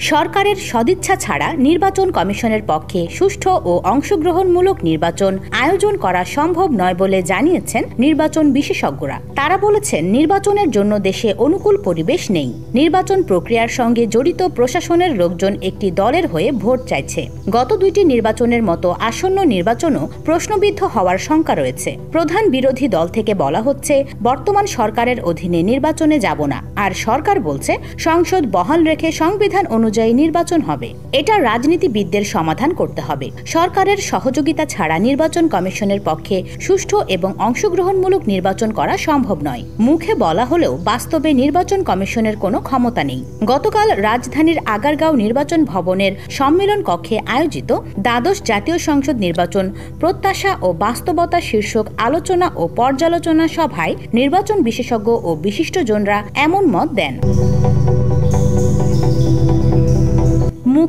সরকারের সদিচ্ছা ছাড়া নির্বাচন কমিশনের পক্ষে সুষ্ঠু ও অংশগ্রহণমূলক নির্বাচন আয়োজন করা সম্ভব নয় বলে জানিয়েছেন নির্বাচন বিশেষজ্ঞরা। তারা বলেছেন, নির্বাচনের জন্য দেশে অনুকূল পরিবেশ নেই। নির্বাচন প্রক্রিয়ার সঙ্গে জড়িত প্রশাসনের লোকজন একটি দলের হয়ে ভোট চাইছে। গত দুইটি নির্বাচনের মতো আসন্ন নির্বাচনও প্রশ্নবিদ্ধ হওয়ার শঙ্কা রয়েছে। প্রধান বিরোধী দল থেকে বলা হচ্ছে, বর্তমান সরকারের অধীনে নির্বাচনে যাব না। আর সরকার বলছে, সংসদ বহাল রেখে সংবিধান অনুযায়ী নির্বাচন হবে। এটা রাজনীতিবিদদের সমাধান করতে হবে। সরকারের সহযোগিতা ছাড়া নির্বাচন কমিশনের পক্ষে সুষ্ঠু এবং অংশগ্রহণমূলক নির্বাচন করা সম্ভব নয়। মুখে বলা হলেও বাস্তবে নির্বাচন কমিশনের কোনো ক্ষমতা নেই। গতকাল রাজধানীর আগারগাঁও নির্বাচন ভবনের সম্মেলন কক্ষে আয়োজিত দ্বাদশ জাতীয় সংসদ নির্বাচন প্রত্যাশা ও বাস্তবতা শীর্ষক আলোচনা ও পর্যালোচনা সভায় নির্বাচন বিশেষজ্ঞ ও বিশিষ্টজনরা এমন মত দেন।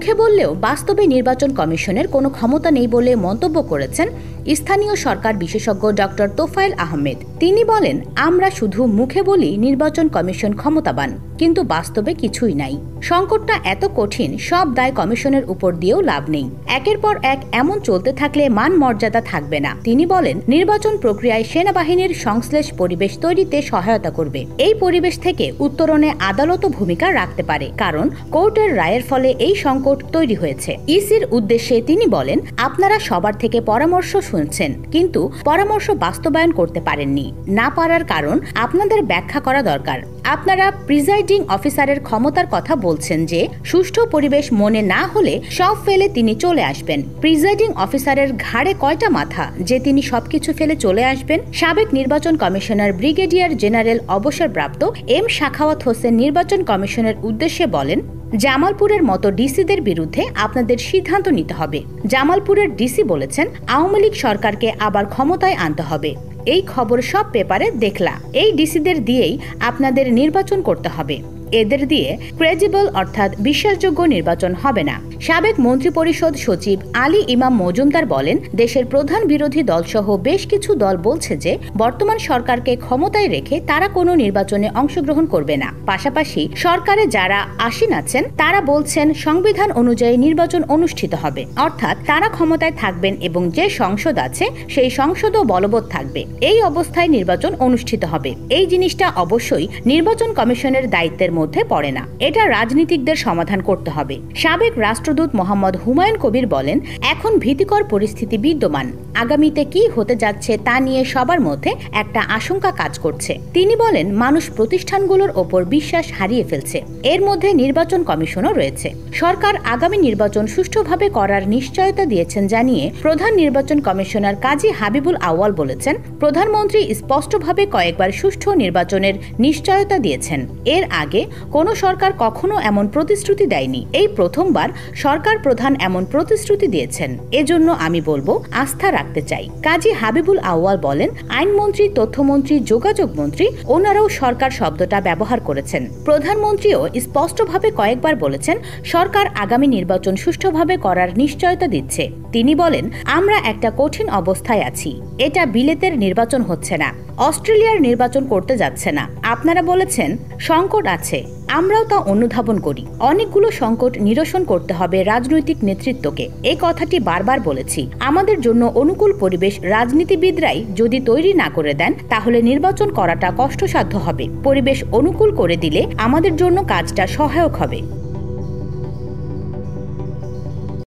মুখে বললেও বাস্তবে নির্বাচন কমিশনের কোনো ক্ষমতা নেই বলে মন্তব্য করেছেন স্থানীয় সরকার বিশেষজ্ঞ ডক্টর তোফায়েল আহমেদ। তিনি বলেন, আমরা শুধু মুখে বলি নির্বাচন কমিশন ক্ষমতাবান, কিন্তু বাস্তবে কিছুই নাই। সংকটটা এত কঠিন, সব দায় কমিশনের উপর দিয়েও লাভ নেই। একের পর এক এমন চলতে থাকলে মান মর্যাদা থাকবে না। তিনি বলেন, নির্বাচন প্রক্রিয়ায় সেনাবাহিনীর সংশ্লেষ পরিবেশ তৈরিতে সহায়তা করবে। এই পরিবেশ থেকে উত্তরণে আদালতও ভূমিকা রাখতে পারে, কারণ কোর্টের রায়ের ফলে এই সংকট তৈরি হয়েছে। ইসির উদ্দেশ্যে তিনি বলেন, আপনারা সবার থেকে পরামর্শ শুনছেন, কিন্তু পরামর্শ বাস্তবায়ন করতে পারেননি। না পারার কারণ আপনাদের ব্যাখ্যা করা দরকার। আপনারা প্রিজাইডিং অফিসারের ক্ষমতার কথা বলছেন যে, সুষ্ঠু পরিবেশ মনে না হলে সব ফেলে তিনি চলে আসবেন। প্রিজাইডিং অফিসারের ঘাড়ে কয়টা মাথা যে তিনি সবকিছু ফেলে চলে আসবেন? সাবেক নির্বাচন কমিশনার ব্রিগেডিয়ার জেনারেল অবসরপ্রাপ্ত এম শাখাওয়াত হোসেন নির্বাচন কমিশনের উদ্দেশ্যে বলেন জামালপুরের মতো ডিসিদের বিরুদ্ধে আপনাদের সিদ্ধান্ত নিতে হবে। জামালপুরের ডিসি বলেছেন, আওয়ামী লীগ সরকারকে আবার ক্ষমতায় আনতে হবে। এই খবর সব পেপারে দেখলা। এই ডিসিদের দিয়েই আপনাদের নির্বাচন করতে হবে। এদের দিয়ে ক্রেডিবল অর্থাৎ বিশ্বাসযোগ্য নির্বাচন হবে না। সাবেক মন্ত্রিপরিষদ সচিব আলী ইমাম মজুমদার বলেন, দেশের প্রধান বিরোধী দলসহ বেশ কিছু দল বলছে যে, বর্তমান সরকারকে ক্ষমতায় রেখে তারা কোনো নির্বাচনে অংশগ্রহণ করবে না। পাশাপাশি সরকারে যারা আসীন আছেন, তারা বলছেন সংবিধান অনুযায়ী নির্বাচন অনুষ্ঠিত হবে। অর্থাৎ তারা ক্ষমতায় থাকবেন এবং যে সংসদ আছে, সেই সংসদও বলবৎ থাকবে। এই অবস্থায় নির্বাচন অনুষ্ঠিত হবে। এই জিনিসটা অবশ্যই নির্বাচন কমিশনের দায়িত্বের মধ্যে পড়ে না। এটা রাজনীতিকদের সমাধান করতে হবে। সাবেক রাষ্ট্রদূত মোহাম্মদ হুমায়ুন কবির বলেন, এখন ভীতিকর পরিস্থিতি বিদ্যমান। আগামীতে কি হতে যাচ্ছে তা নিয়ে সবার মধ্যে একটা আশঙ্কা কাজ করছে। তিনি বলেন, মানুষ প্রতিষ্ঠানগুলোর ওপর বিশ্বাস হারিয়ে ফেলছে। এর মধ্যে নির্বাচন কমিশনও রয়েছে। সরকার আগামী নির্বাচন সুষ্ঠুভাবে করার নিশ্চয়তা দিয়েছেন জানিয়ে প্রধান নির্বাচন কমিশনার কাজী হাবিবুল আওয়াল বলেছেন, প্রধানমন্ত্রী স্পষ্টভাবে কয়েকবার সুষ্ঠু নির্বাচনের নিশ্চয়তা দিয়েছেন। এর আগে কোনো সরকার কখনো এমন প্রতিশ্রুতি দেয়নি। এই প্রথমবার সরকার প্রধান এমন প্রতিশ্রুতি দিয়েছেন। এজন্য আমি বলব, আস্থা রাখতে চাই। কাজী হাবিবুল আউয়াল বলেন, আইনমন্ত্রী, তথ্যমন্ত্রী, যোগাযোগ মন্ত্রী, ওনারাও সরকার শব্দটা ব্যবহার করেছেন। প্রধানমন্ত্রীও স্পষ্টভাবে কয়েকবার বলেছেন, সরকার আগামী নির্বাচন সুষ্ঠুভাবে করার নিশ্চয়তা দিচ্ছে। তিনি বলেন, আমরা একটা কঠিন অবস্থায় আছি। এটা বিলেতের নির্বাচন হচ্ছে না। অস্ট্রেলিয়ার নির্বাচন করতে যাচ্ছে না। আপনারা বলেছেন, সংকট আছে। আমরাও তা অনুধাবন করি। অনেকগুলো সংকট নিরসন করতে হবে রাজনৈতিক নেতৃত্বকে। এই কথাটি বারবার বলেছি। আমাদের জন্য অনুকূল পরিবেশ রাজনীতিবিদরাই যদি তৈরি না করে দেন, তাহলে নির্বাচন করাটা কষ্টসাধ্য হবে। পরিবেশ অনুকূল করে দিলে আমাদের জন্য কাজটা সহায়ক হবে।